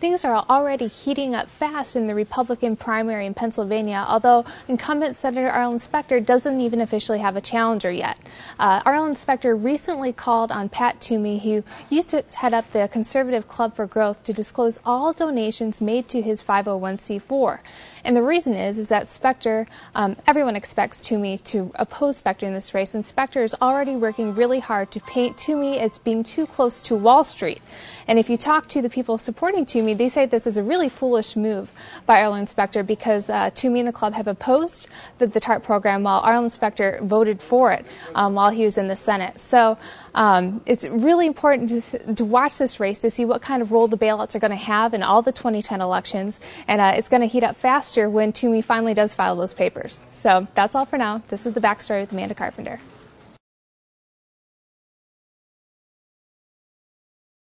things are already heating up fast in the Republican primary in Pennsylvania, although incumbent Senator Arlen Specter doesn't even officially have a challenger yet. Uh, Arlen Specter recently called on Pat Toomey, who used to head up the Conservative Club for Growth, to disclose all donations made to his 501c4. And the reason is, is that Specter, um, everyone expects Toomey to oppose Specter in this race, and Specter is already working really hard to paint Toomey as being too close to Wall Street. And if you talk to the people supporting Toomey, they say this is a really foolish move by Arlen Specter because uh, Toomey and the club have opposed the, the TARP program while Arlen Specter voted for it um, while he was in the Senate. So um, it's really important to, to, watch this race to see what kind of role the bailouts are going to have in all the 2010 elections. And uh, it's going to heat up faster when Toomey finally does file those papers. So that's all for now. This is the backstory with Amanda Carpenter.